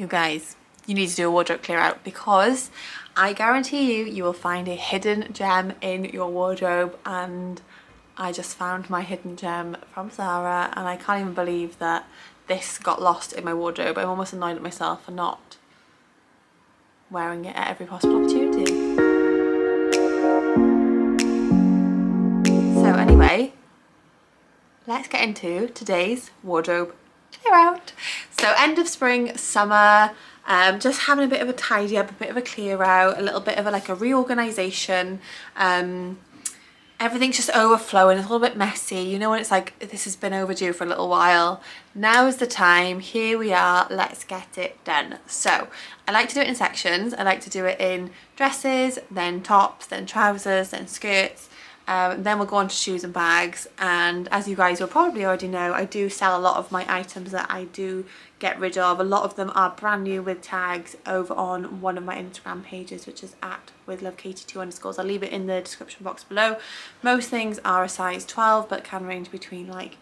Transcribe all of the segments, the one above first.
You guys, you need to do a wardrobe clear out because I guarantee you, you will find a hidden gem in your wardrobe and I just found my hidden gem from Zara and I can't even believe that this got lost in my wardrobe. I'm almost annoyed at myself for not wearing it at every possible opportunity. So anyway, let's get into today's wardrobe clear out. So end of spring, summer, um, just having a bit of a tidy up, a bit of a clear out, a little bit of a, like a reorganization. Um, everything's just overflowing, it's a little bit messy. You know when it's like, this has been overdue for a little while. Now is the time, here we are, let's get it done. So I like to do it in sections. I like to do it in dresses, then tops, then trousers, then skirts. Um, then we'll go on to shoes and bags and as you guys will probably already know I do sell a lot of my items that I do get rid of. A lot of them are brand new with tags over on one of my Instagram pages which is at with love katie 2 underscores. I'll leave it in the description box below. Most things are a size 12 but can range between like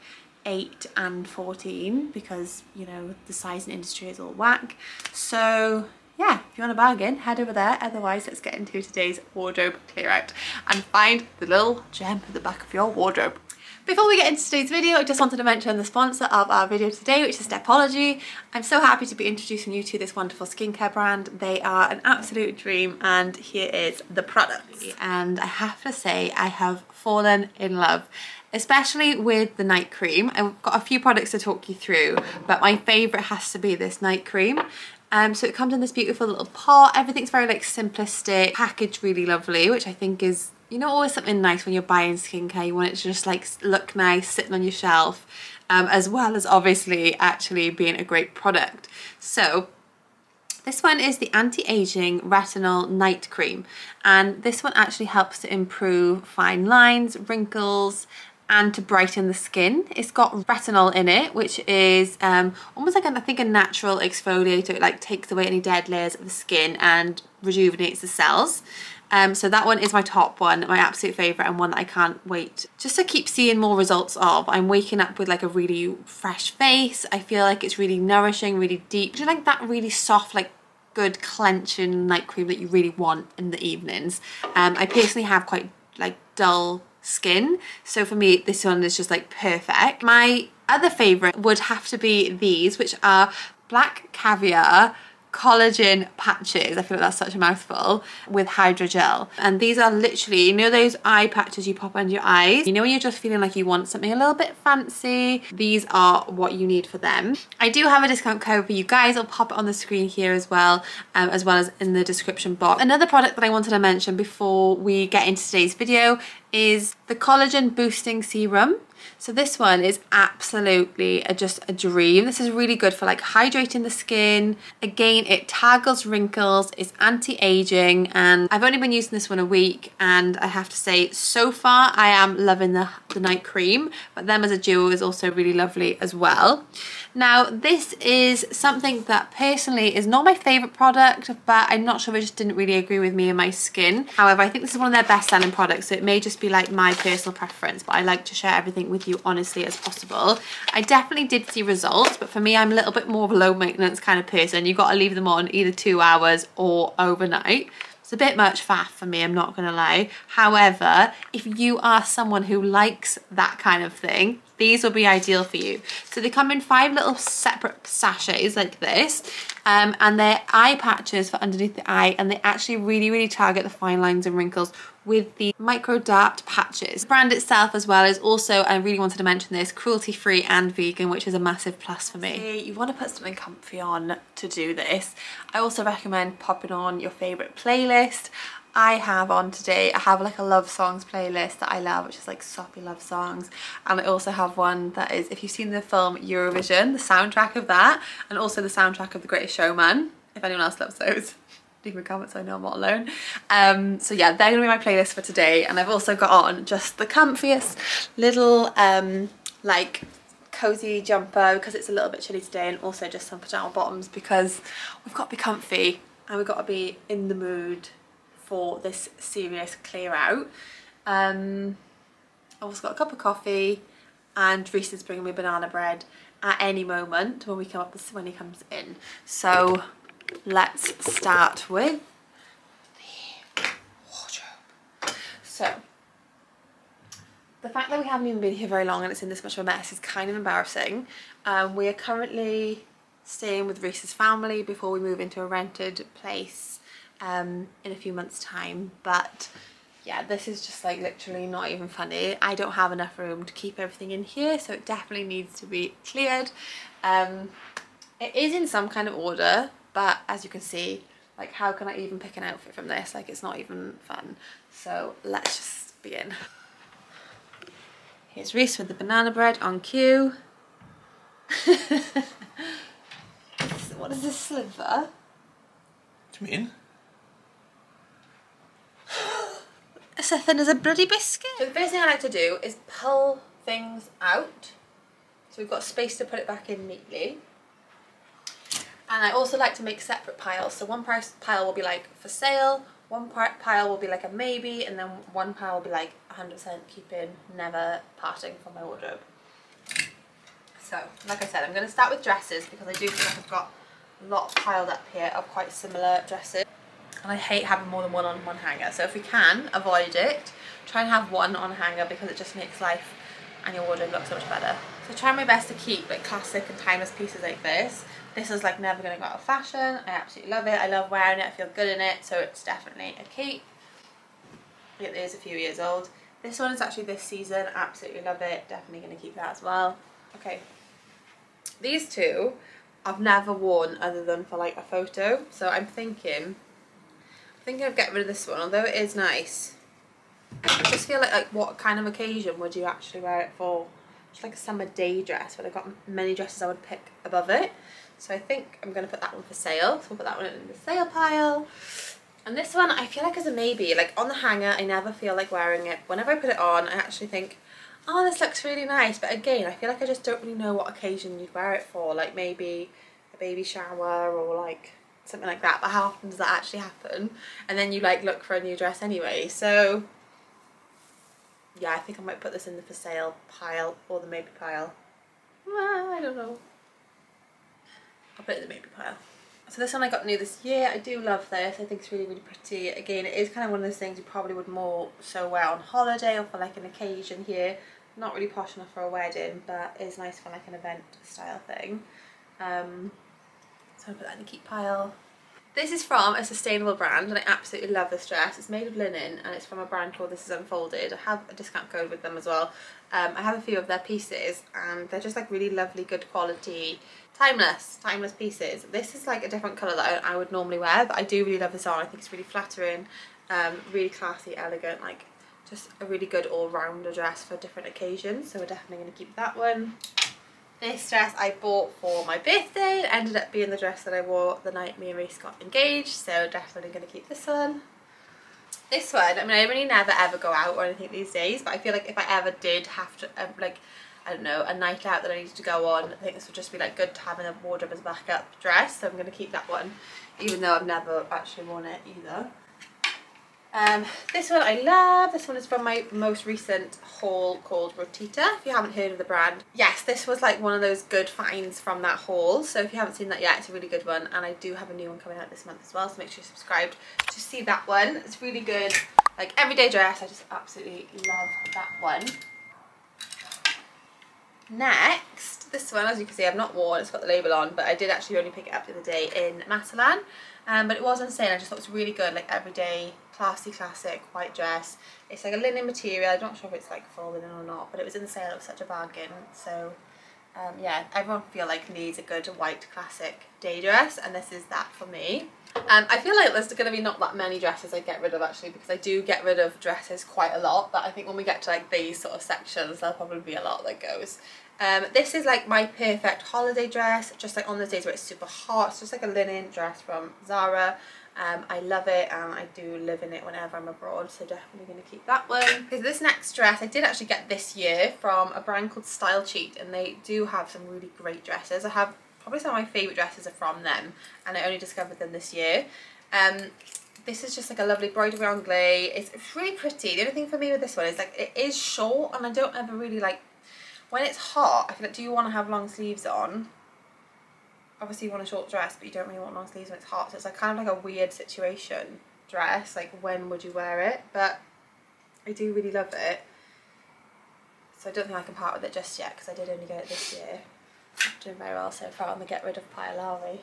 8 and 14 because you know the size in industry is all whack. So yeah, if you want a bargain, head over there. Otherwise, let's get into today's wardrobe clear out and find the little gem at the back of your wardrobe. Before we get into today's video, I just wanted to mention the sponsor of our video today, which is Depology. I'm so happy to be introducing you to this wonderful skincare brand. They are an absolute dream and here is the product. And I have to say, I have fallen in love especially with the night cream. I've got a few products to talk you through, but my favourite has to be this night cream. Um, so it comes in this beautiful little pot. Everything's very like simplistic, packaged really lovely, which I think is, you know, always something nice when you're buying skincare. You want it to just like look nice, sitting on your shelf, um, as well as obviously actually being a great product. So this one is the anti-aging retinol night cream and this one actually helps to improve fine lines, wrinkles and to brighten the skin. It's got retinol in it, which is um, almost like, I think, a natural exfoliator. It like takes away any dead layers of the skin and rejuvenates the cells. Um, so that one is my top one, my absolute favourite and one that I can't wait just to keep seeing more results of. I'm waking up with like a really fresh face. I feel like it's really nourishing, really deep. Do you like that really soft, like good clenching night cream that you really want in the evenings? Um, I personally have quite like dull skin. So for me, this one is just like perfect. My other favorite would have to be these, which are black caviar collagen patches I feel like that's such a mouthful with hydrogel. And these are literally you know those eye patches you pop under your eyes? You know when you're just feeling like you want something a little bit fancy? These are what you need for them. I do have a discount code for you guys. I'll pop it on the screen here as well um, as well as in the description box. Another product that I wanted to mention before we get into today's video is the collagen boosting serum so this one is absolutely a, just a dream. This is really good for like hydrating the skin. Again, it tackles wrinkles, it's anti-aging and I've only been using this one a week and I have to say so far I am loving the, the night cream but them as a duo is also really lovely as well. Now this is something that personally is not my favourite product but I'm not sure it just didn't really agree with me and my skin. However, I think this is one of their best selling products so it may just be like my personal preference but I like to share everything with you honestly as possible. I definitely did see results but for me I'm a little bit more of a low maintenance kind of person. You've got to leave them on either two hours or overnight. It's a bit much faff for me, I'm not gonna lie. However, if you are someone who likes that kind of thing, these will be ideal for you. So they come in five little separate sachets like this um, and they're eye patches for underneath the eye and they actually really, really target the fine lines and wrinkles with the micro dart patches. The brand itself as well is also, I really wanted to mention this, cruelty free and vegan, which is a massive plus for me. You want to put something comfy on to do this. I also recommend popping on your favourite playlist. I have on today, I have like a love songs playlist that I love, which is like soppy love songs. And I also have one that is, if you've seen the film Eurovision, the soundtrack of that, and also the soundtrack of The Greatest Showman, if anyone else loves those leave me a comment so I know I'm not alone. Um, so yeah, they're gonna be my playlist for today. And I've also got on just the comfiest little um, like cozy jumper because it's a little bit chilly today and also just some pajama bottoms because we've got to be comfy and we've got to be in the mood for this serious clear out. Um, I've also got a cup of coffee and Reese is bringing me banana bread at any moment when we come up when he comes in. So let's start with the wardrobe. So the fact that we haven't even been here very long and it's in this much of a mess is kind of embarrassing. Um, we are currently staying with Reese's family before we move into a rented place um, in a few months time but yeah this is just like literally not even funny. I don't have enough room to keep everything in here so it definitely needs to be cleared. Um, it is in some kind of order but as you can see like how can I even pick an outfit from this? Like it's not even fun. So let's just begin. Here's Reese with the banana bread on cue. What is this sliver? What do you mean? As thin as a bloody biscuit. So the first thing I like to do is pull things out. So we've got space to put it back in neatly. And I also like to make separate piles. So one pile will be like for sale, one pile will be like a maybe, and then one pile will be like 100% keeping, never parting from my wardrobe. So, like I said, I'm going to start with dresses because I do feel like I've got a lot piled up here of quite similar dresses and I hate having more than one on one hanger. So if we can avoid it. Try and have one on hanger because it just makes life and your wardrobe look so much better. So try my best to keep like classic and timeless pieces like this. This is like never going to go out of fashion. I absolutely love it. I love wearing it. I feel good in it. So it's definitely a keep. It is a few years old. This one is actually this season. Absolutely love it. Definitely going to keep that as well. Okay. These two I've never worn other than for like a photo. So I'm thinking thinking of getting rid of this one, although it is nice. I just feel like, like what kind of occasion would you actually wear it for? It's like a summer day dress, but I've got many dresses I would pick above it. So I think I'm going to put that one for sale. So we'll put that one in the sale pile. And this one, I feel like is a maybe. Like on the hanger, I never feel like wearing it. Whenever I put it on, I actually think, oh, this looks really nice. But again, I feel like I just don't really know what occasion you'd wear it for. Like maybe a baby shower or like something like that but how often does that actually happen? And then you like look for a new dress anyway. So yeah I think I might put this in the for sale pile or the maybe pile. Ah, I don't know. I'll put it in the maybe pile. So this one I got new this year. I do love this. I think it's really really pretty. Again it is kind of one of those things you probably would more so wear on holiday or for like an occasion here. Not really posh enough for a wedding but it's nice for like an event style thing. Um, so I'll put that in the keep pile. This is from a sustainable brand and I absolutely love this dress. It's made of linen and it's from a brand called This Is Unfolded. I have a discount code with them as well. Um, I have a few of their pieces and they're just like really lovely, good quality, timeless, timeless pieces. This is like a different colour that I, I would normally wear but I do really love this on. I think it's really flattering, um, really classy, elegant, like just a really good all-rounder dress for different occasions. So we're definitely going to keep that one. This dress I bought for my birthday. It ended up being the dress that I wore the night me and Reese got engaged, so definitely going to keep this one. This one, I mean I really never ever go out or anything these days, but I feel like if I ever did have to, um, like, I don't know, a night out that I needed to go on, I think this would just be like good to have in a wardrobe as a backup dress, so I'm going to keep that one, even though I've never actually worn it either. Um, this one I love. This one is from my most recent haul called Rotita, if you haven't heard of the brand. Yes, this was like one of those good finds from that haul. So if you haven't seen that yet, it's a really good one. And I do have a new one coming out this month as well. So make sure you're subscribed to see that one. It's really good. Like everyday dress, I just absolutely love that one. Next, this one, as you can see, I've not worn, it's got the label on, but I did actually only pick it up the other day in Matalan. Um, but it was on sale, I just thought it was really good, like everyday classy classic white dress. It's like a linen material. I'm not sure if it's like full linen or not but it was in sale. It was such a bargain. So um, yeah everyone feel like needs a good white classic day dress and this is that for me. Um, I feel like there's going to be not that many dresses I get rid of actually because I do get rid of dresses quite a lot but I think when we get to like these sort of sections there'll probably be a lot that goes. Um, this is like my perfect holiday dress just like on the days where it's super hot. It's just like a linen dress from Zara um, I love it and I do live in it whenever I'm abroad so definitely going to keep that one. Because this next dress I did actually get this year from a brand called Style Cheat and they do have some really great dresses. I have probably some of my favourite dresses are from them and I only discovered them this year. Um, this is just like a lovely broderie anglais. It's really pretty. The only thing for me with this one is like it is short and I don't ever really like when it's hot, I feel like, do you want to have long sleeves on? Obviously you want a short dress, but you don't really want long sleeves when it's hot. So it's like kind of like a weird situation dress. Like when would you wear it? But I do really love it. So I don't think I can part with it just yet because I did only get it this year. Doing very well so far on the get rid of Pyalari.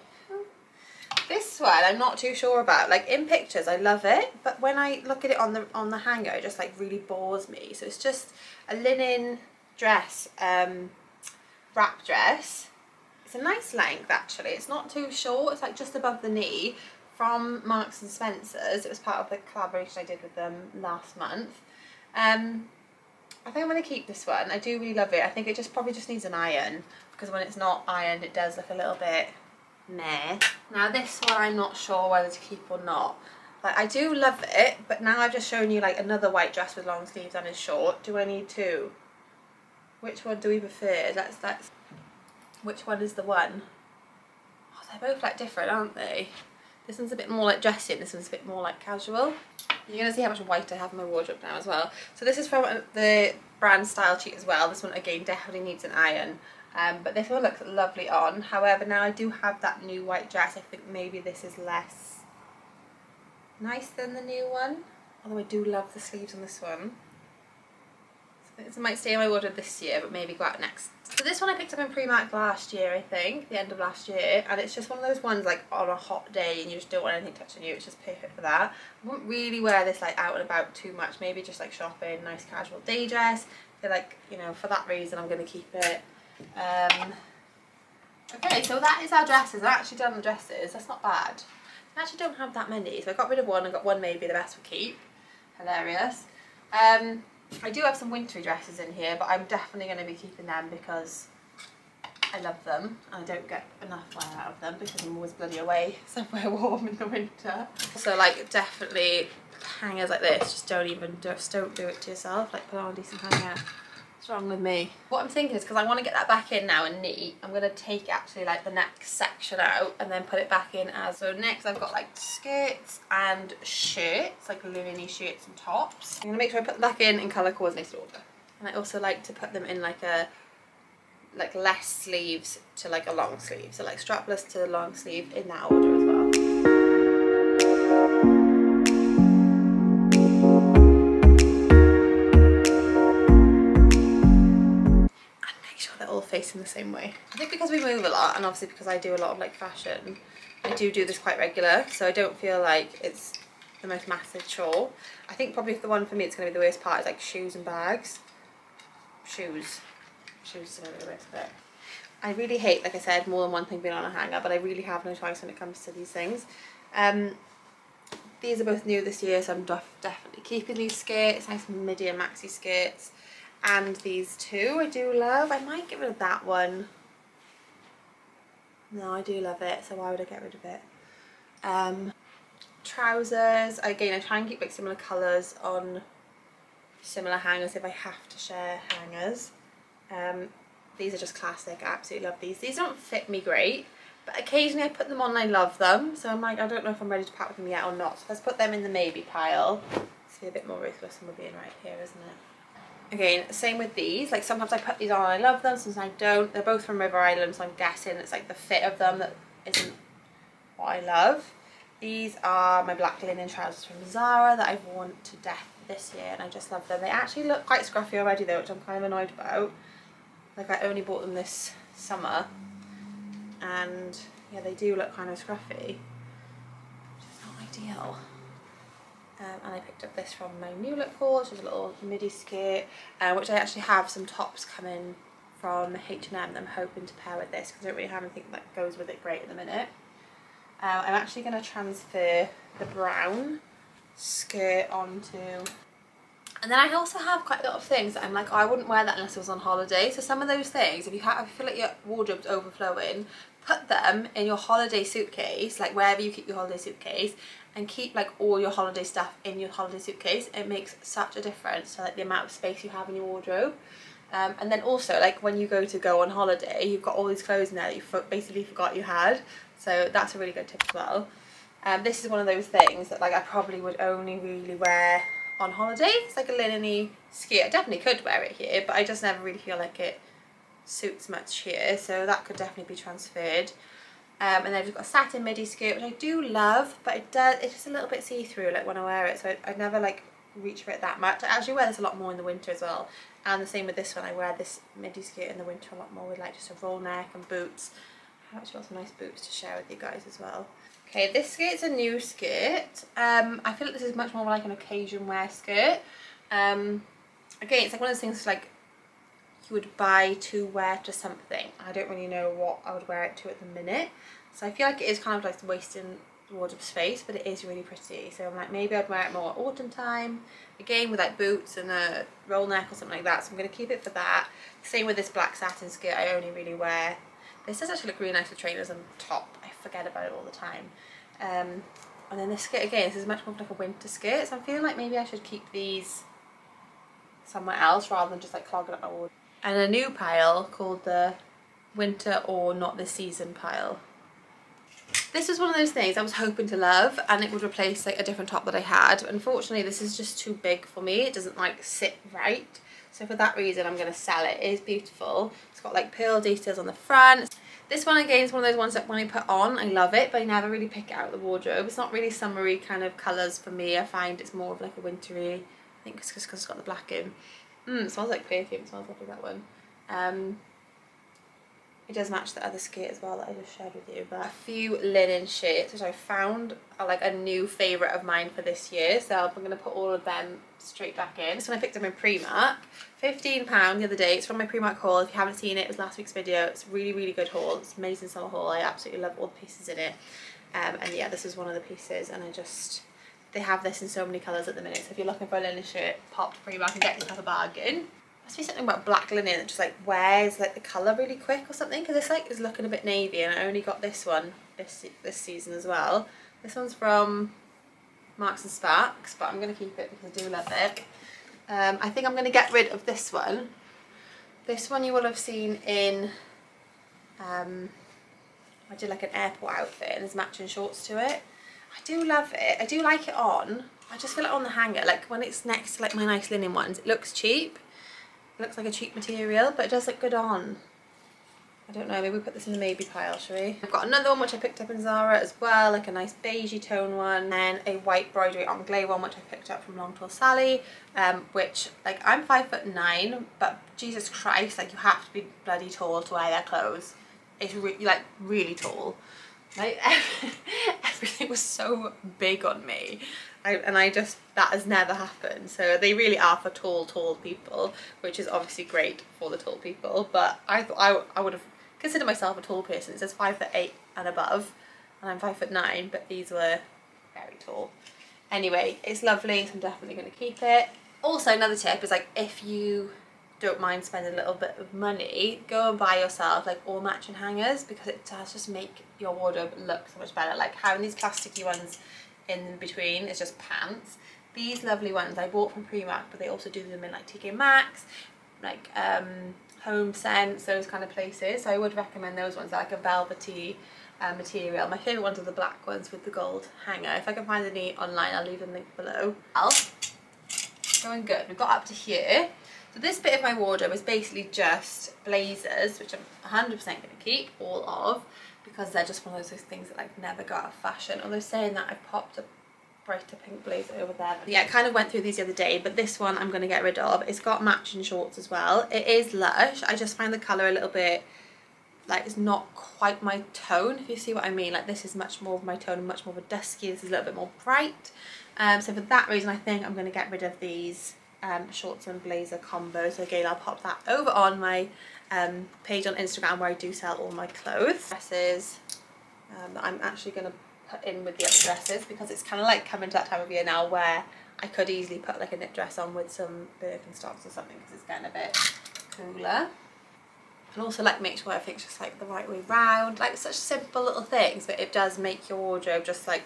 This one I'm not too sure about. Like in pictures I love it, but when I look at it on the on the hanger it just like really bores me. So it's just a linen dress, um, wrap dress. It's a nice length actually. It's not too short. It's like just above the knee from Marks and Spencer's. It was part of the collaboration I did with them last month. Um, I think I'm going to keep this one. I do really love it. I think it just probably just needs an iron because when it's not ironed it does look a little bit meh. Now this one I'm not sure whether to keep or not. Like I do love it, but now I've just shown you like another white dress with long sleeves and is short. Do I need two? Which one do we prefer? Let's let's which one is the one? Oh, they're both like different, aren't they? This one's a bit more like dressy this one's a bit more like casual. You're going to see how much white I have in my wardrobe now as well. So this is from the brand Style Cheat as well. This one again definitely needs an iron. Um, but this one looks lovely on. However, now I do have that new white dress. I think maybe this is less nice than the new one. Although I do love the sleeves on this one. This might stay in my wardrobe this year, but maybe go out next. So this one I picked up in Primark last year, I think, the end of last year. And it's just one of those ones like on a hot day and you just don't want anything touching you. It's just perfect for that. I wouldn't really wear this like out and about too much. Maybe just like shopping, nice casual day dress. I feel like, you know, for that reason I'm going to keep it. Um, okay, so that is our dresses. I've actually done the dresses. That's not bad. I actually don't have that many. So I got rid of one. I got one maybe the best for keep. Hilarious. Um, I do have some wintry dresses in here, but I'm definitely going to be keeping them because I love them and I don't get enough wear out of them because I'm always bloody away somewhere warm in the winter. So like definitely hangers like this, just don't even, just don't do it to yourself, like put on a decent hanger. What's wrong with me? What I'm thinking is because I want to get that back in now and neat, I'm going to take actually like the next section out and then put it back in as. So next I've got like skirts and shirts, like linen shirts and tops. I'm going to make sure I put them back in in colour coordinated order. And I also like to put them in like a like less sleeves to like a long sleeve. So like strapless to long sleeve in that order as well. Facing the same way. I think because we move a lot and obviously because I do a lot of like fashion, I do do this quite regular so I don't feel like it's the most massive chore. I think probably the one for me it's going to be the worst part is like shoes and bags. Shoes. Shoes be the worst bit. I really hate, like I said, more than one thing being on a hanger, but I really have no choice when it comes to these things. Um, these are both new this year, so I'm def definitely keeping these skirts, nice midi and maxi skirts and these two I do love. I might get rid of that one. No, I do love it, so why would I get rid of it? Um, trousers, again I try and keep like similar colours on similar hangers if I have to share hangers. Um, these are just classic, I absolutely love these. These don't fit me great, but occasionally I put them on and I love them. So I'm like, I don't know if I'm ready to part with them yet or not. So let's put them in the maybe pile. See a bit more ruthless than we're being right here, isn't it? Again, same with these. Like sometimes I put these on I love them, sometimes I don't. They're both from River Island, so I'm guessing it's like the fit of them that isn't what I love. These are my black linen trousers from Zara that I've worn to death this year and I just love them. They actually look quite scruffy already though, which I'm kind of annoyed about. Like I only bought them this summer and yeah, they do look kind of scruffy, which is not ideal. Um, and I picked up this from my new look haul, which is a little midi skirt, uh, which I actually have some tops coming from H&M that I'm hoping to pair with this because I don't really have anything that goes with it great at the minute. Uh, I'm actually going to transfer the brown skirt onto and then I also have quite a lot of things that I'm like, oh, I wouldn't wear that unless it was on holiday. So some of those things, if you, have, if you feel like your wardrobe's overflowing, put them in your holiday suitcase, like wherever you keep your holiday suitcase, and keep like all your holiday stuff in your holiday suitcase. It makes such a difference to like the amount of space you have in your wardrobe. Um, and then also like when you go to go on holiday, you've got all these clothes in there that you basically forgot you had. So that's a really good tip as well. Um, this is one of those things that like I probably would only really wear on holiday. It's like a linen skirt. I definitely could wear it here, but I just never really feel like it suits much here so that could definitely be transferred um, and then I've got a satin midi skirt which I do love but it does it's just a little bit see-through like when I wear it so I, I never like reach for it that much. I actually wear this a lot more in the winter as well and the same with this one. I wear this midi skirt in the winter a lot more with like just a roll neck and boots. I've actually got some nice boots to share with you guys as well. Okay this skirt's a new skirt um, I feel like this is much more like an occasion wear skirt um, again it's like one of those things like you would buy to wear to something. I don't really know what I would wear it to at the minute. So I feel like it is kind of like wasting wardrobe space, but it is really pretty. So I'm like, maybe I'd wear it more autumn time. Again, with like boots and a roll neck or something like that. So I'm going to keep it for that. Same with this black satin skirt I only really wear. This does actually look really nice with trainers and top. I forget about it all the time. Um, and then this skirt again, this is much more like a winter skirt. So I'm feeling like maybe I should keep these somewhere else rather than just like clogging up my wardrobe and a new pile called the winter or not this season pile. This was one of those things I was hoping to love and it would replace like a different top that I had. Unfortunately this is just too big for me. It doesn't like sit right. So for that reason I'm going to sell it. It is beautiful. It's got like pearl details on the front. This one again is one of those ones that when I put on I love it but I never really pick it out of the wardrobe. It's not really summery kind of colours for me. I find it's more of like a wintry, I think it's just because it's got the black in. Mmm, smells like perfume, smells lovely that one. Um, it does match the other skirt as well that I just shared with you. But a few linen shirts which I found are like a new favourite of mine for this year. So I'm going to put all of them straight back in. This one I picked up in Primark. £15 the other day. It's from my Primark haul. If you haven't seen it, it was last week's video. It's really, really good haul. It's amazing summer haul. I absolutely love all the pieces in it. Um, and yeah, this is one of the pieces and I just they have this in so many colours at the minute. So if you're looking for a linen shirt, pop to Primark and get yourself a bargain. Must be something about black linen that just like wears like the colour really quick or something because this like is looking a bit navy and I only got this one this this season as well. This one's from Marks and Sparks but I'm going to keep it because I do love it. Um, I think I'm going to get rid of this one. This one you will have seen in um, I did like an airport outfit and there's matching shorts to it. I do love it. I do like it on. I just feel it on the hanger. Like when it's next to like my nice linen ones, it looks cheap. It looks like a cheap material, but it does look good on. I don't know, maybe we put this in the maybe pile, shall we? I've got another one which I picked up in Zara as well, like a nice beigey tone one, and a white broderie anglais one which I picked up from Long Tall Sally, um, which, like, I'm five foot nine, but Jesus Christ, like, you have to be bloody tall to wear their clothes. It's, re like, really tall. Like everything was so big on me. I, and I just, that has never happened. So they really are for tall, tall people, which is obviously great for the tall people. But I thought I, I would have considered myself a tall person. It says five foot eight and above, and I'm five foot nine, but these were very tall. Anyway, it's lovely, so I'm definitely going to keep it. Also, another tip is like if you don't mind spending a little bit of money, go and buy yourself like all matching hangers because it does just make your wardrobe look so much better. Like having these plasticky ones in between is just pants. These lovely ones I bought from Primark, but they also do them in like TK Maxx, like um, Home Sense, those kind of places. So I would recommend those ones, They're like a velvety uh, material. My favourite ones are the black ones with the gold hanger. If I can find any online, I'll leave them link below. Well, going good. We've got up to here. So this bit of my wardrobe is basically just blazers, which I'm 100% going to keep all of because they're just one of those things that like never go out of fashion. Although saying that, I popped a brighter pink blazer over there. Yeah, I kind of went through these the other day, but this one I'm going to get rid of. It's got matching shorts as well. It is lush. I just find the colour a little bit, like it's not quite my tone, if you see what I mean. Like this is much more of my tone, and much more of a dusky. This is a little bit more bright. Um, so for that reason, I think I'm going to get rid of these um, shorts and blazer combo. So again, I'll pop that over on my um, page on Instagram where I do sell all my clothes. Dresses um, I'm actually going to put in with the other dresses because it's kind of like coming to that time of year now where I could easily put like a knit dress on with some Birkenstocks or something because it's getting a bit cooler. And also like make sure everything's just like the right way round. Like such simple little things but it does make your wardrobe just like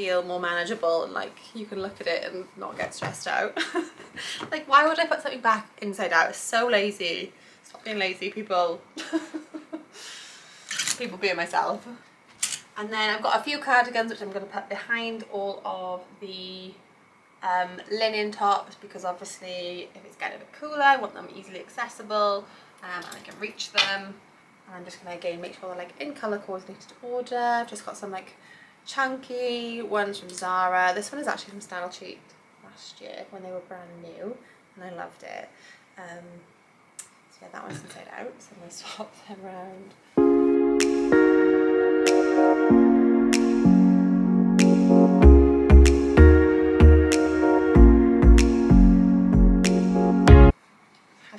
feel more manageable and like you can look at it and not get stressed out. like why would I put something back inside out? It's so lazy. Stop being lazy people. people being myself. And then I've got a few cardigans which I'm going to put behind all of the um, linen tops because obviously if it's getting a bit cooler I want them easily accessible. um, and I can reach them. And I'm just gonna again make sure they're like in colour coordinated order. I've just got some like chunky ones from Zara. This one is actually from Style Cheat last year when they were brand new and I loved it. Um, so yeah, that one's inside out, so I'm gonna swap them around.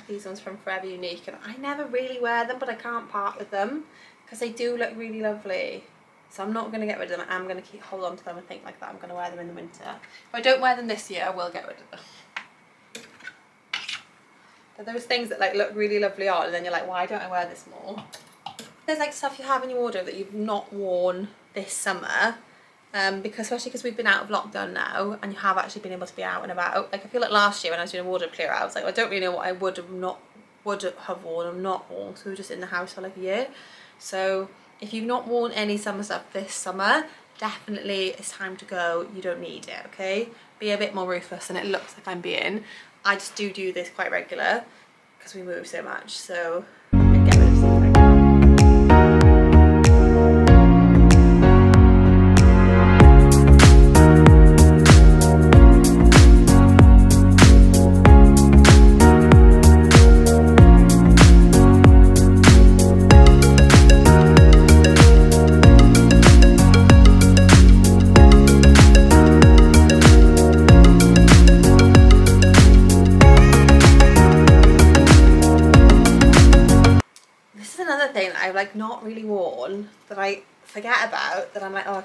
These ones from Forever Unique and I never really wear them but I can't part with them because they do look really lovely. So I'm not going to get rid of them. I'm going to keep hold on to them and think like that. I'm going to wear them in the winter. If I don't wear them this year, I will get rid of them. But those things that like look really lovely on and then you're like, why don't I wear this more? There's like stuff you have in your wardrobe that you've not worn this summer. Um, because especially because we've been out of lockdown now and you have actually been able to be out and about. Like I feel like last year when I was doing a wardrobe clear out, I was like, I don't really know what I would have not would have worn or not worn. So we were just in the house for like a year. So if you've not worn any summer stuff this summer, definitely it's time to go. You don't need it, okay? Be a bit more ruthless and it looks like I'm being. I just do do this quite regular because we move so much. So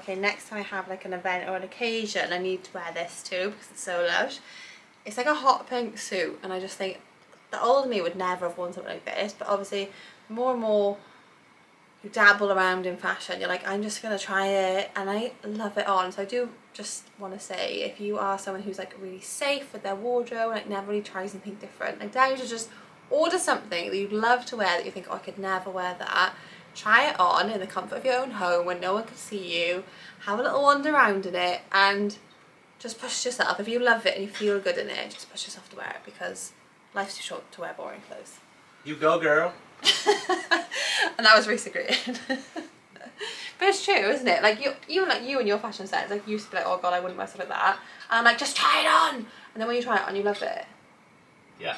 okay next time I have like an event or an occasion I need to wear this too because it's so lush. It's like a hot pink suit and I just think the old me would never have worn something like this but obviously more and more you dabble around in fashion you're like I'm just gonna try it and I love it on so I do just want to say if you are someone who's like really safe with their wardrobe and like never really tries anything different I dare you to just order something that you'd love to wear that you think oh I could never wear that try it on in the comfort of your own home when no one can see you have a little wander around in it and just push yourself if you love it and you feel good in it just push yourself to wear it because life's too short to wear boring clothes You go, girl. and that was Risa Green. but it's true, isn't it? Like you, even like you and your fashion sense, like you used to be like, oh god, I wouldn't wear something like that. And I'm like, just try it on. And then when you try it on, you love it. Yeah.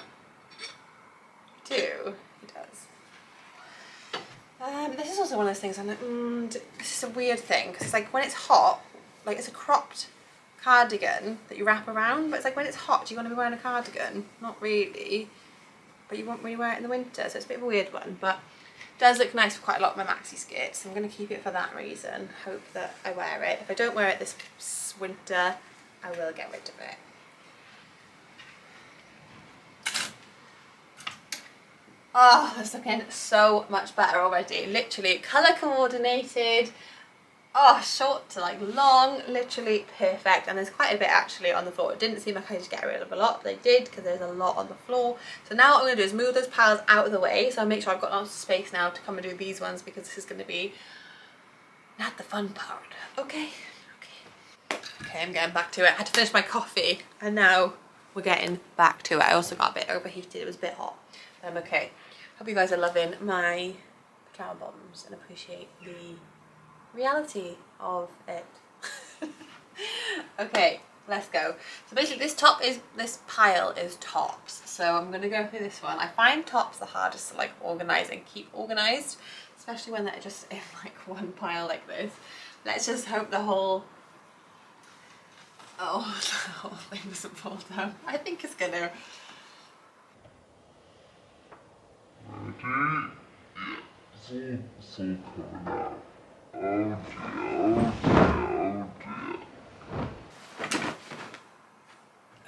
You do. Um, this is also one of those things. I'm like, mm, this is a weird thing because it's like when it's hot, like it's a cropped cardigan that you wrap around. But it's like when it's hot, do you want to be wearing a cardigan? Not really. But you won't really wear it in the winter, so it's a bit of a weird one. But it does look nice for quite a lot of my maxi skirts. I'm going to keep it for that reason. Hope that I wear it. If I don't wear it this winter, I will get rid of it. Oh, it's looking so much better already. Literally colour coordinated. Oh, short to like long, literally perfect. And there's quite a bit actually on the floor. It didn't seem like I just get rid of a lot, but I did because there's a lot on the floor. So now what I'm gonna do is move those piles out of the way. So I'll make sure I've got lots of space now to come and do these ones because this is gonna be not the fun part. Okay, okay. Okay, I'm getting back to it. I had to finish my coffee and now we're getting back to it. I also got a bit overheated, it was a bit hot. I'm okay. Hope you guys are loving my flower bombs and appreciate the reality of it. okay, let's go. So basically this top is, this pile is tops. So I'm gonna go through this one. I find tops the hardest to like organize and keep organized, especially when they're just in like one pile like this. Let's just hope the whole, oh, the whole thing doesn't fall down. I think it's gonna.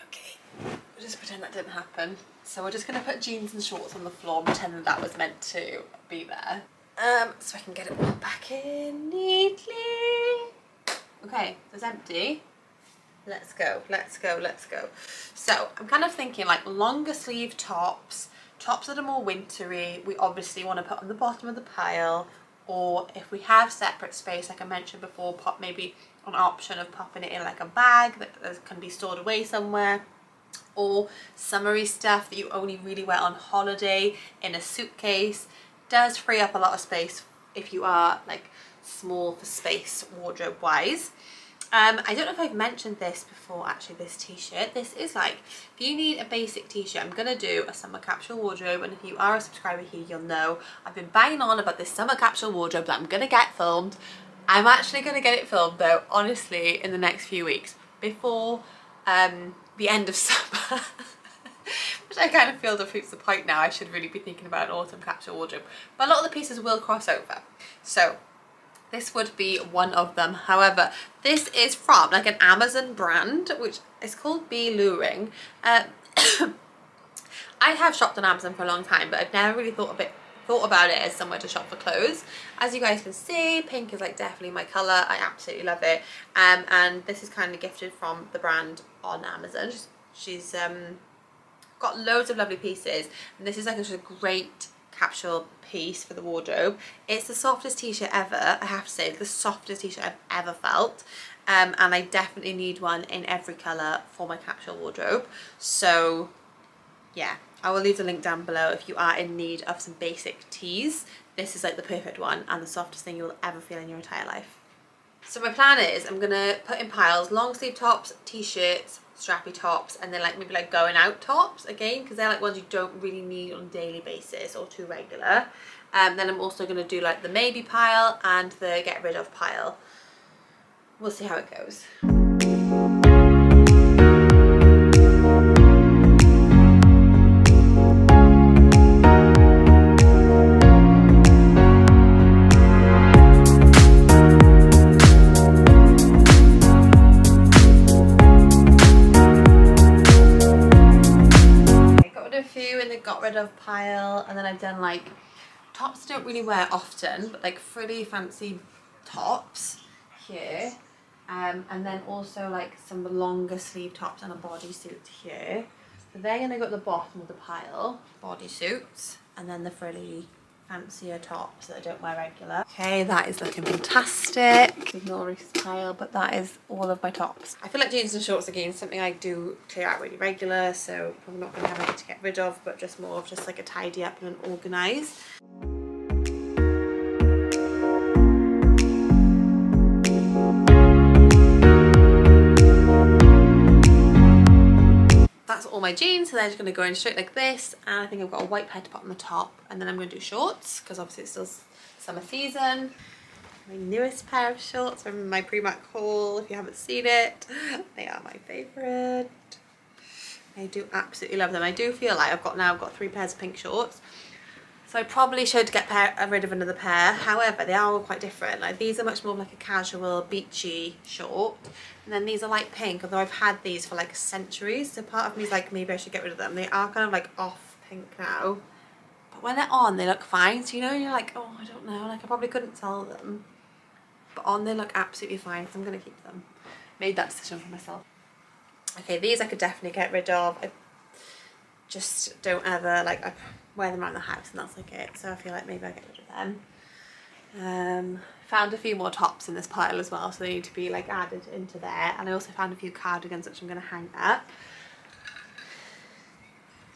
Okay, we'll just pretend that didn't happen. So we're just gonna put jeans and shorts on the floor pretend that that was meant to be there. Um, so I can get it all back in neatly. Okay, so it's empty. Let's go, let's go, let's go. So I'm kind of thinking like longer sleeve tops, tops that are more wintry, we obviously want to put on the bottom of the pile, or if we have separate space, like I mentioned before, pop maybe an option of popping it in like a bag that can be stored away somewhere. or summery stuff that you only really wear on holiday in a suitcase does free up a lot of space if you are like small for space wardrobe wise um, I don't know if I've mentioned this before actually this t-shirt. This is like if you need a basic t-shirt I'm gonna do a summer capsule wardrobe and if you are a subscriber here you'll know I've been banging on about this summer capsule wardrobe that I'm gonna get filmed. I'm actually gonna get it filmed though honestly in the next few weeks before um, the end of summer. Which I kind of feel defeats the point now. I should really be thinking about an autumn capsule wardrobe. But a lot of the pieces will cross over. So this would be one of them. However, this is from like an Amazon brand, which is called Be Luring. Uh, I have shopped on Amazon for a long time, but I've never really thought a bit thought about it as somewhere to shop for clothes. As you guys can see, pink is like definitely my colour. I absolutely love it. Um, and this is kind of gifted from the brand on Amazon. She's, she's um, got loads of lovely pieces. And this is like a great capsule piece for the wardrobe. It's the softest t-shirt ever, I have to say, the softest t-shirt I've ever felt. Um, and I definitely need one in every colour for my capsule wardrobe. So yeah, I will leave the link down below if you are in need of some basic tees. This is like the perfect one and the softest thing you'll ever feel in your entire life. So my plan is I'm gonna put in piles long sleeve tops, t-shirts, strappy tops and then like maybe like going out tops again because they're like ones you don't really need on a daily basis or too regular. Um, then I'm also going to do like the maybe pile and the get rid of pile. We'll see how it goes. Of pile and then I've done like tops I don't really wear often but like frilly fancy tops here. Um, and then also like some longer sleeve tops and a bodysuit here. So they're going to go at the bottom of the pile bodysuits and then the frilly fancier tops that I don't wear regular. Okay, that is looking fantastic. Ignore pile, but that is all of my tops. I feel like jeans and shorts again something I do clear out really regular, so I'm not going to have anything to get rid of, but just more of just like a tidy up and an organise. My jeans so they're just going to go in straight like this and I think I've got a white pair to put on the top and then I'm going to do shorts because obviously it's still summer season. My newest pair of shorts from my Primark haul if you haven't seen it. They are my favorite. I do absolutely love them. I do feel like I've got now I've got three pairs of pink shorts so I probably should get pair, uh, rid of another pair. However, they are all quite different. Like these are much more like a casual beachy short. And then these are light pink, although I've had these for like centuries. So part of me is like, maybe I should get rid of them. They are kind of like off pink now. But when they're on, they look fine. So you know, you're like, oh, I don't know. Like I probably couldn't sell them. But on, they look absolutely fine. So I'm going to keep them. Made that decision for myself. Okay, these I could definitely get rid of. I just don't ever, like, I wear them around the house and that's like it. So I feel like maybe I'll get rid of them. Um, found a few more tops in this pile as well, so they need to be like added into there. And I also found a few cardigans which I'm going to hang up.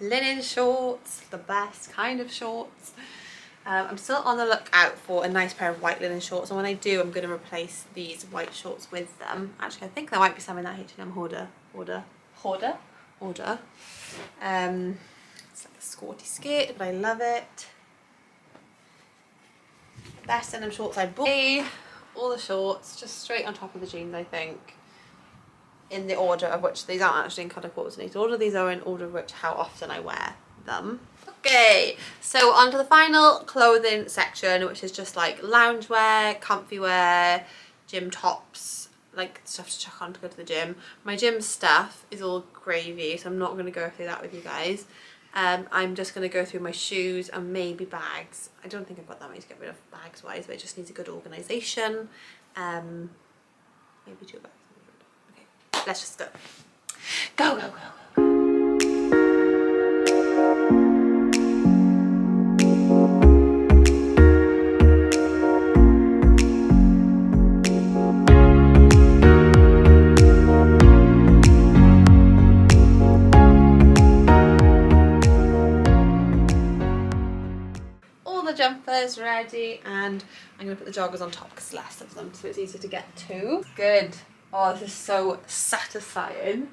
Linen shorts, the best kind of shorts. Um, I'm still on the lookout for a nice pair of white linen shorts and when I do I'm going to replace these white shorts with them. Actually I think there might be some in that H&M hoarder. Order. Hoarder? Order. Um, squatty skirt, but I love it. Best denim shorts I bought. All the shorts, just straight on top of the jeans, I think. In the order of which these aren't actually in colour coordinated order, these are in order of which how often I wear them. Okay, so on to the final clothing section, which is just like loungewear, comfy wear, gym tops, like stuff to chuck on to go to the gym. My gym stuff is all gravy, so I'm not going to go through that with you guys. Um, I'm just going to go through my shoes and maybe bags. I don't think I've got that many to get rid of bags wise, but it just needs a good organisation. Um, maybe two bags. Okay, let's just go. Go, go, go, go. Ready and I'm going to put the joggers on top because less of them so it's easier to get to. Good. Oh, this is so satisfying.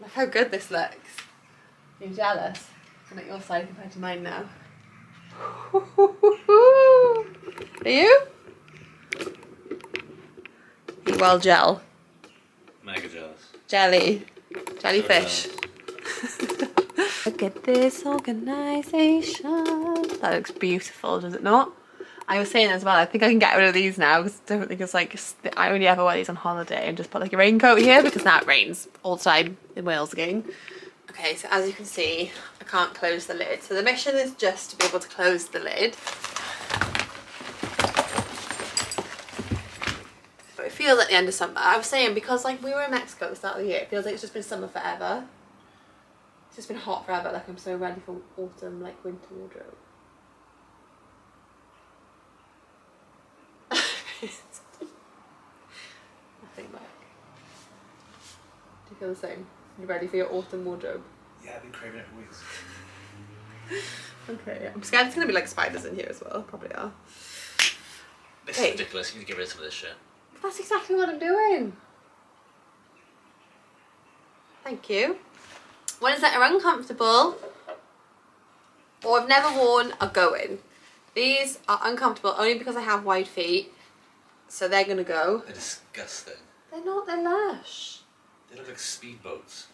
Look how good this looks. Are you jealous? I'm at your side compared to mine now. Are you? Are you well gel? Mega jealous. Jelly. Jellyfish. Look at this organisation. That looks beautiful, does it not? I was saying as well, I think I can get rid of these now because I don't think it's like, I only ever wear these on holiday and just put like a raincoat here because now it rains all the time in Wales again. Okay, so as you can see, I can't close the lid. So the mission is just to be able to close the lid. But it feels like the end of summer. I was saying because like we were in Mexico at the start of the year, it feels like it's just been summer forever. It's just been hot forever. Like I'm so ready for autumn, like winter wardrobe. Nothing back. Do you feel the same? You ready for your autumn wardrobe? Yeah, I've been craving it for weeks. Okay, I'm scared there's gonna be like spiders in here as well. Probably are. This Hey. is ridiculous. You need to get rid of some of this shit. That's exactly what I'm doing. Thank you. Ones that are uncomfortable or I've never worn are going. These are uncomfortable only because I have wide feet. So they're gonna go. They're disgusting. They're not, they're lush. They look like speedboats.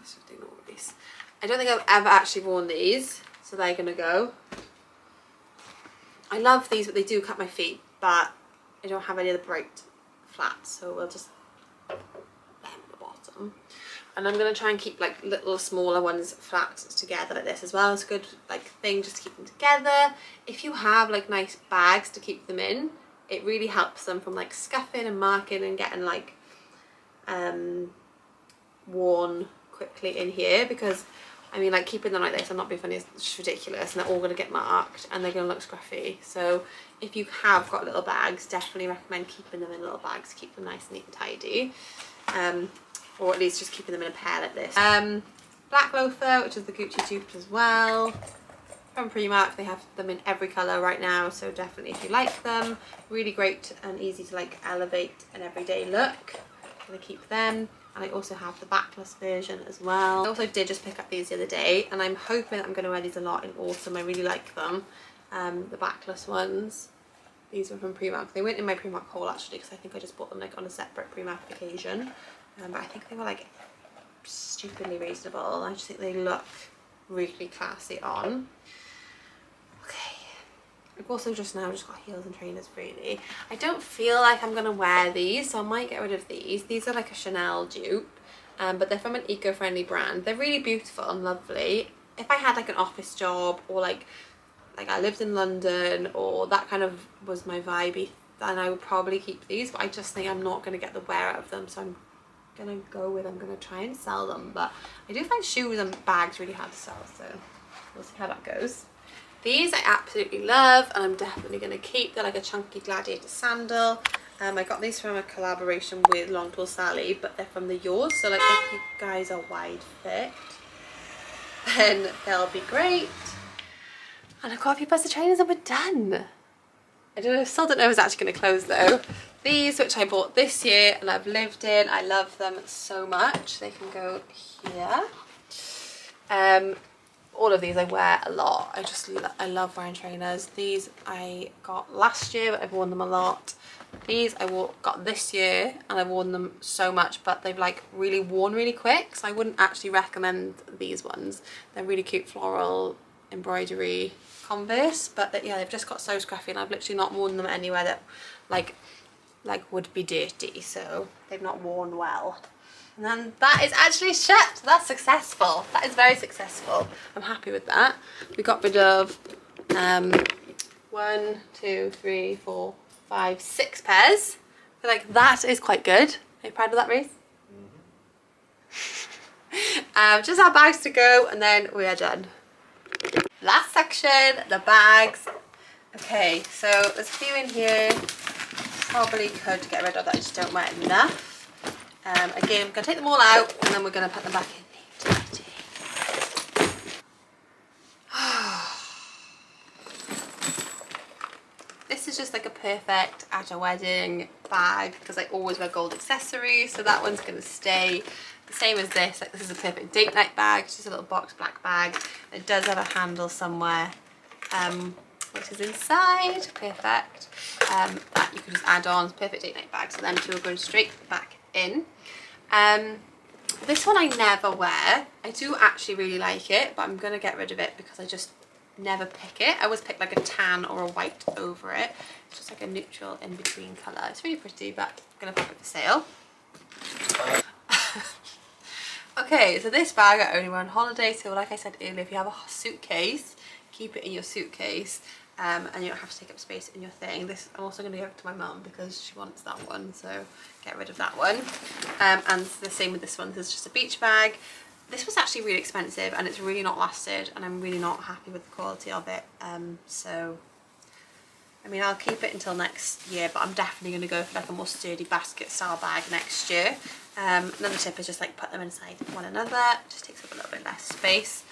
I should ignore these. I don't think I've ever actually worn these, so they're gonna go. I love these, but they do cut my feet, but I don't have any of the bright flats, so we'll just them at the bottom. And I'm gonna try and keep like little smaller ones flat together like this as well. It's a good like thing just to keep them together. If you have like nice bags to keep them in, it really helps them from like scuffing and marking and getting like um worn quickly in here because I mean like keeping them like this I'm not being funny it's ridiculous and they're all going to get marked and they're going to look scruffy so if you have got little bags definitely recommend keeping them in little bags keep them nice and neat and tidy um, or at least just keeping them in a pair like this. Um, black loafer which is the Gucci dupes as well. From Primark they have them in every colour right now so definitely if you like them really great and easy to like elevate an everyday look. I'm gonna keep them. And I also have the backless version as well. I also did just pick up these the other day and I'm hoping I'm going to wear these a lot in autumn. I really like them. Um, the backless ones. These were from Primark. They weren't in my Primark haul actually because I think I just bought them like on a separate Primark occasion um, but I think they were like stupidly reasonable I just think they look really classy on okay I've also just now just got heels and trainers really. I don't feel like I'm going to wear these so I might get rid of these. These are like a Chanel dupe um, but they're from an eco-friendly brand. They're really beautiful and lovely. If I had like an office job or like like I lived in London or that kind of was my vibe then I would probably keep these but I just think I'm not going to get the wear out of them so I'm to go with I'm to try and sell them but I do find shoes and bags really hard to sell so we'll see how that goes. These I absolutely love and I'm definitely to keep. They're like a chunky gladiator sandal. Um, I got these from a collaboration with Long Tall Sally, but they're from the Yours. So like if you guys are wide fit, then they'll be great. And I've got a few pairs of trainers and we're done. I don't know, still don't know if it's actually to close though. These, which I bought this year and I've lived in, I love them so much. They can go here. Um, all of these I wear a lot. I just lo I love wearing trainers. These I got last year, but I've worn them a lot. These I got this year and I've worn them so much, but they've like really worn really quick. So I wouldn't actually recommend these ones. They're really cute floral embroidery Converse, but yeah, they've just got so scruffy and I've literally not worn them anywhere that like like would be dirty. So they've not worn well. And then that is actually shut. That's successful. That is very successful. I'm happy with that. We got rid of um, one, two, three, four, five, six pairs. I feel like that is quite good. Are you proud of that, Reese? um, just our bags to go and then we are done. Last section, the bags. Okay, so there's a few in here. Probably could get rid of that. I just don't wear enough. Um, again, I'm going to take them all out and then we're going to put them back in. this is just like a perfect at a wedding bag because I always wear gold accessories. So that one's going to stay the same as this. Like this is a perfect date night bag. It's just a little box black bag. It does have a handle somewhere. Um, which is inside, perfect. Um, that you can just add on, perfect date night bag. So then two are going straight back in. Um, this one I never wear. I do actually really like it, but I'm going to get rid of it because I just never pick it. I always pick like a tan or a white over it. It's just like a neutral in between colour. It's really pretty, but I'm to pop it for sale. okay, so this bag I only wear on holiday. So like I said earlier, if you have a suitcase, keep it in your suitcase um, and you don't have to take up space in your thing. This I'm also going to give to my mum because she wants that one, so get rid of that one. Um, and the same with this one. This is just a beach bag. This was actually really expensive and it's really not lasted and I'm really not happy with the quality of it. Um, so, I mean, I'll keep it until next year, but I'm definitely going to go for like a more sturdy basket style bag next year. Um, another tip is just like put them inside one another. Just takes up a little bit less space.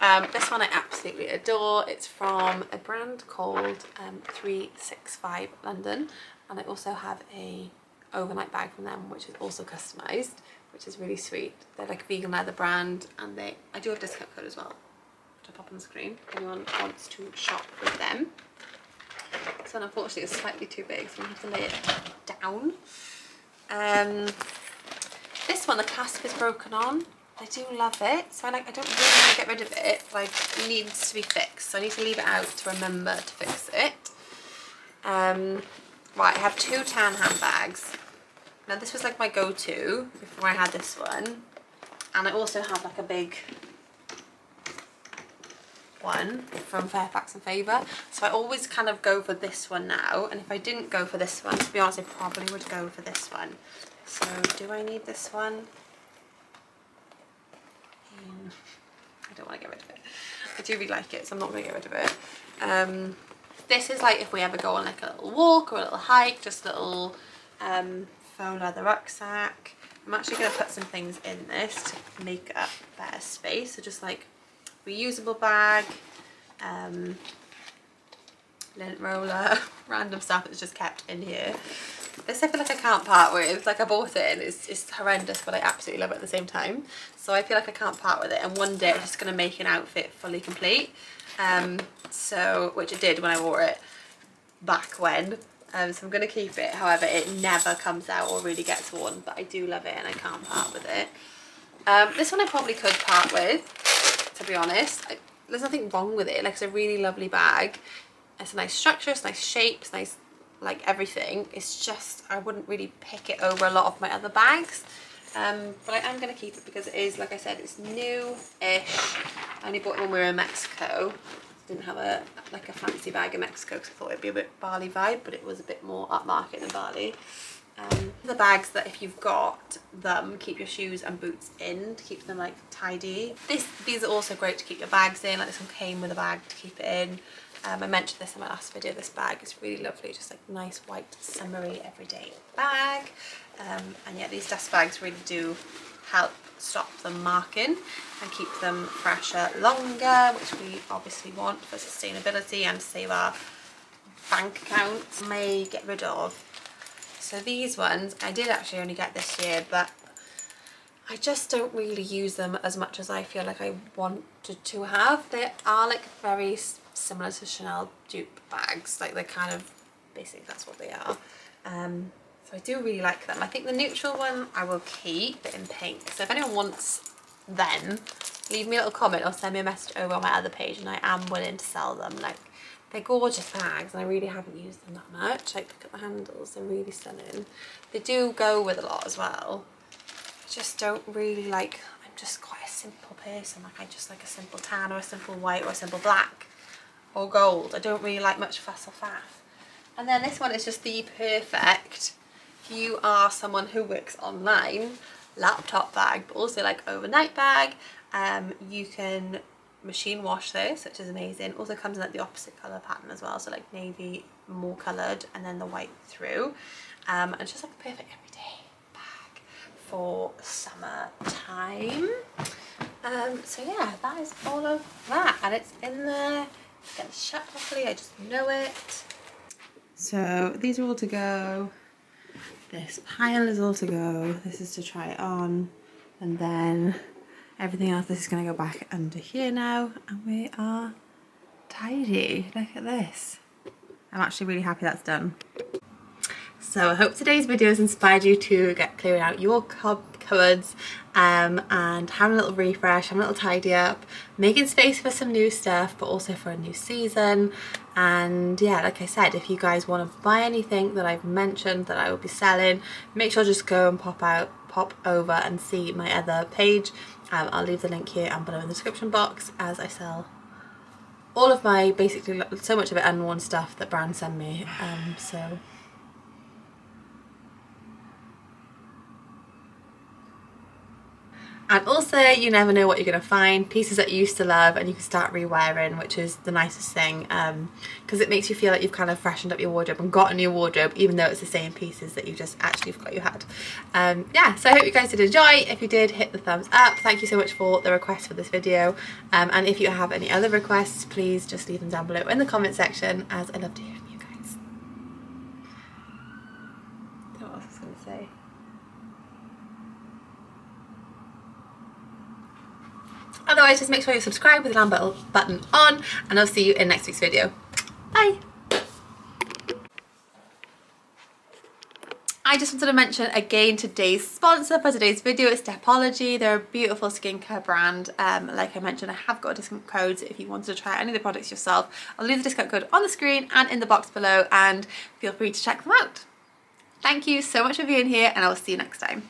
Um, this one I absolutely adore. It's from a brand called um, 365 London and I also have a overnight bag from them which is also customized which is really sweet. They're like a vegan leather brand and they I do have discount code as well to pop on the screen if anyone wants to shop with them. One unfortunately is slightly too big so I'm going to have to lay it down. Um, this one the clasp is broken on I do love it. So I like I don't really want to get rid of it, like it needs to be fixed. So I need to leave it out to remember to fix it. Um, right, I have two tan handbags. Now this was like my go-to before I had this one. And I also have like a big one from Fairfax and Favour. So I always kind of go for this one now. And if I didn't go for this one, to be honest, I probably would go for this one. So do I need this one? I don't want to get rid of it. I do really like it, so I'm not going to get rid of it. Um, this is like if we ever go on like a little walk or a little hike, just a little um, faux leather rucksack. I'm actually going to put some things in this to make up better space. So just like reusable bag, um, lint roller, random stuff that's just kept in here. This I feel like I can't part with. Like I bought it and it's, it's horrendous but I absolutely love it at the same time. So I feel like I can't part with it and one day I'm just going to make an outfit fully complete. Um, so, which it did when I wore it back when. Um, so I'm going to keep it. However, it never comes out or really gets worn but I do love it and I can't part with it. Um, this one I probably could part with, to be honest. I, there's nothing wrong with it. Like it's a really lovely bag. It's a nice structure, it's nice shape, it's nice like everything. It's just, I wouldn't really pick it over a lot of my other bags. Um, but I am going to keep it because it is, like I said, it's new-ish. I only bought it when we were in Mexico. Didn't have a like a fancy bag in Mexico because I thought it'd be a bit Bali vibe, but it was a bit more upmarket than Bali. Um, the bags that if you've got them, keep your shoes and boots in to keep them like tidy. This, these are also great to keep your bags in, like this one came with a bag to keep it in. Um, I mentioned this in my last video, this bag is really lovely, just like nice white summery everyday bag. Um, and yeah, these dust bags really do help stop them marking and keep them fresher longer, which we obviously want for sustainability and to save our bank accounts. May get rid of. So these ones, I did actually only get this year, but I just don't really use them as much as I feel like I wanted to have. They are like very similar to Chanel dupe bags, like they're kind of, basically that's what they are. Um, so I do really like them. I think the neutral one I will keep in pink. So if anyone wants them, leave me a little comment or send me a message over on my other page and I am willing to sell them. Like they're gorgeous bags and I really haven't used them that much. Like look at the handles, they're really stunning. They do go with a lot as well. I just don't really like, I'm just quite a simple person. Like I just like a simple tan or a simple white or a simple black or gold. I don't really like much fuss or faff. And then this one is just the perfect if you are someone who works online, laptop bag, but also like overnight bag. Um, you can machine wash this, which is amazing. Also comes in like the opposite colour pattern as well, so like navy more coloured and then the white through. Um, and it's just like a perfect everyday bag for summer time. Um, so yeah, that is all of that. And it's in there, get it shut properly, I just know it. So these are all to go. This pile is all to go. This is to try it on. And then everything else, this is going to go back under here now. And we are tidy. Look at this. I'm actually really happy that's done. So I hope today's video has inspired you to get clearing out your cupboards um, and having a little refresh, having a little tidy up, making space for some new stuff but also for a new season. And yeah like I said if you guys want to buy anything that I've mentioned that I will be selling make sure just go and pop out pop over and see my other page. Um, I'll leave the link here and below in the description box as I sell all of my basically so much of it unworn stuff that brands send me. Um, so And also, you never know what you're going to find. Pieces that you used to love and you can start re-wearing, which is the nicest thing. Because um, it makes you feel like you've kind of freshened up your wardrobe and got a new wardrobe, even though it's the same pieces that you just actually forgot you had. Um, yeah, so I hope you guys did enjoy. If you did, hit the thumbs up. Thank you so much for the request for this video. Um, and if you have any other requests, please just leave them down below in the comment section, as I love to hear from you guys. I don't know what else I was going to say. Otherwise, just make sure you subscribe with the alarm button on, and I'll see you in next week's video. Bye! I just wanted to mention again today's sponsor for today's video is Depology. They're a beautiful skincare brand. Um, like I mentioned, I have got a discount code so if you wanted to try any of the products yourself, I'll leave the discount code on the screen and in the box below and feel free to check them out. Thank you so much for being here and I will see you next time.